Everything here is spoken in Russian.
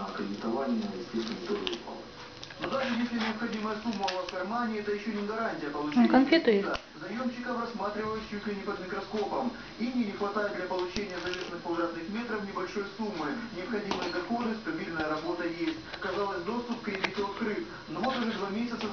на кредитование естественно тоже упало. Но даже если необходимая сумма у вас в кармане, это еще не гарантия получения ну, конфеты. кредита. Заемщиков рассматривают чуть ли не под микроскопом. Ине не хватает для получения заветных квадратных метров небольшой суммы. Необходимые доходы, стабильная работа есть. Казалось, доступ к кредиту открыт. Но вот уже два месяца